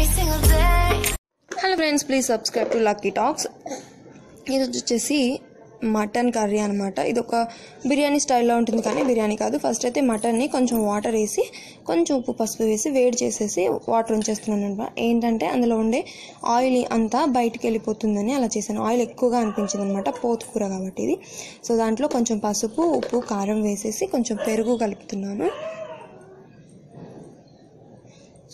Hello friends please subscribe to Lucky Talks ఈరోజు వచ్చేసి mutton curry అనమాట ఇది ఒక బిర్యానీ స్టైల్లో ఉంటుంది కానీ బిర్యానీ కాదు. ఫస్ట్ అయితే మటన్ని కొంచెం వాటర్ వేసి కొంచెం ఉప్పు పసుపు వేసి వేడి చేసేసి వాటర్ ఉంచేస్తున్నాను అనమాట. ఏంటంటే అందులో ఉండే ఆయిల్ అంతా బయటికి వెళ్ళిపోతుందని అలా చేశాను. ఆయిల్ ఎక్కువగా అనిపించింది అనమాట పోతు కూర కాబట్టి ఇది. సో దాంట్లో కొంచెం పసుపు ఉప్పు కారం వేసేసి కొంచెం పెరుగు కలుపుతున్నాను.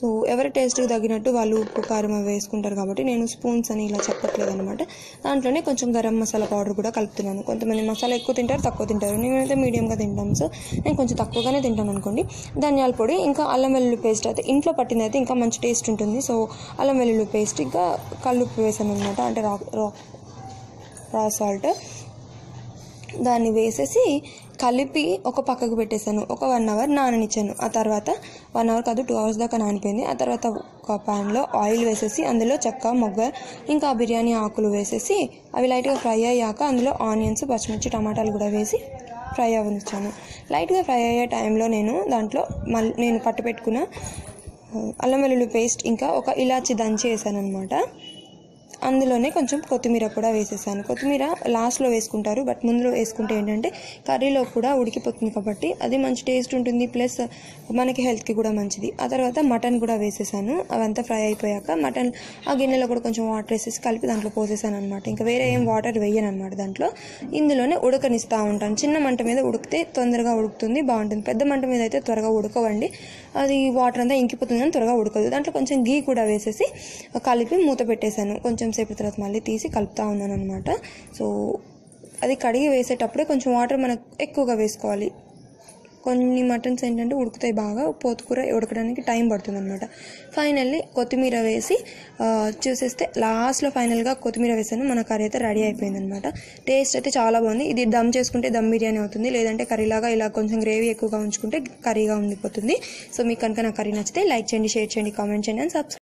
సో ఎవరి టేస్ట్కి తగినట్టు వాళ్ళు ఉప్పు కారం అవి వేసుకుంటారు కాబట్టి నేను స్పూన్స్ అని ఇలా చెప్పట్లేదు అనమాట దాంట్లోనే కొంచెం గరం మసాలా పౌడర్ కూడా కలుపుతున్నాను. కొంతమంది మసాలా ఎక్కువ తింటారు తక్కువ తింటారు. నేనైతే మీడియంగా తింటాను. సో నేను కొంచెం తక్కువగానే తింటాను అనుకోండి. ధనియాల పొడి ఇంకా అల్లం వెల్లుల్లి పేస్ట్ అయితే ఇంట్లో పట్టింది అయితే ఇంకా మంచి టేస్ట్ ఉంటుంది. సో అల్లం వెల్లుల్లి పేస్ట్ ఇంకా కల్లుప్పు వేసాను అనమాట అంటే రా రా రా సాల్ట్ దాన్ని వేసేసి కలిపి ఒక పక్కకు పెట్టేశాను. ఒక వన్ అవర్ నాననిచ్చాను. ఆ తర్వాత వన్ అవర్ కాదు టూ అవర్స్ దాకా నానిపోయింది. ఆ తర్వాత ఒక ప్యాన్లో ఆయిల్ వేసేసి అందులో చెక్క మొగ్గ ఇంకా బిర్యానీ ఆకులు వేసేసి అవి లైట్గా ఫ్రై అయ్యాక అందులో ఆనియన్స్ పచ్చిమిర్చి టమాటాలు కూడా వేసి ఫ్రై అవ్వనిచ్చాను లైట్గా ఫ్రై అయ్యే టైంలో నేను దాంట్లో మళ్ళీ నేను పట్టు పెట్టుకున్న అల్లం వెల్లుల్లి పేస్ట్ ఇంకా ఒక ఇలాచి దంచి వేసాను అనమాట అందులోనే కొంచెం కొత్తిమీర కూడా వేసేసాను. కొత్తిమీర లాస్ట్లో వేసుకుంటారు బట్ ముందులో వేసుకుంటే ఏంటంటే కర్రీలో కూడా ఉడికిపోతుంది కాబట్టి అది మంచి టేస్ట్ ఉంటుంది. ప్లస్ మనకి హెల్త్కి కూడా మంచిది. ఆ తర్వాత మటన్ కూడా వేసేసాను. అవంతా ఫ్రై అయిపోయాక మటన్ ఆ గిన్నెలో కూడా కొంచెం వాటర్ వేసేసి కలిపి దాంట్లో పోసేసాను అనమాట ఇంకా వేరే ఏం వాటర్ వేయను అనమాట దాంట్లో. ఇందులోనే ఉడకనిస్తూ ఉంటాను. చిన్న మంట మీద ఉడికితే తొందరగా ఉడుకుతుంది బాగుంటుంది. పెద్ద మంట మీద అయితే త్వరగా ఉడకవండి. అది వాటర్ అంతా ఇంకిపోతుంది అని త్వరగా ఉడకదు. దాంట్లో కొంచెం గీ కూడా వేసేసి కలిపి మూత పెట్టేశాను. కొంచెం సేపు తర్వాత మళ్ళీ తీసి కలుపుతూ ఉన్నాను అనమాట సో అది కడిగి వేసేటప్పుడే కొంచెం వాటర్ మనకు ఎక్కువగా వేసుకోవాలి. కొన్ని మటన్స్ ఏంటంటే ఉడుకుతాయి బాగా పోతుకూర ఉడకడానికి టైం పడుతుంది అనమాట ఫైనల్లీ కొత్తిమీర వేసి చూసేస్తే లాస్ట్లో ఫైనల్గా కొత్తిమీర వేసాను. మన కర్రీ అయితే రెడీ అయిపోయింది అనమాట టేస్ట్ అయితే చాలా బాగుంది. ఇది దమ్ చేసుకుంటే దమ్ బిర్యానీ అవుతుంది. లేదంటే కర్రీలాగా ఇలా కొంచెం గ్రేవీ ఎక్కువగా ఉంచుకుంటే కర్రీగా ఉండిపోతుంది. సో మీకు కనుక నా కర్రీ నచ్చితే లైక్ చేయండి షేర్ చేయండి కామెంట్ చేయండి అండ్ సబ్స్క్రైబ్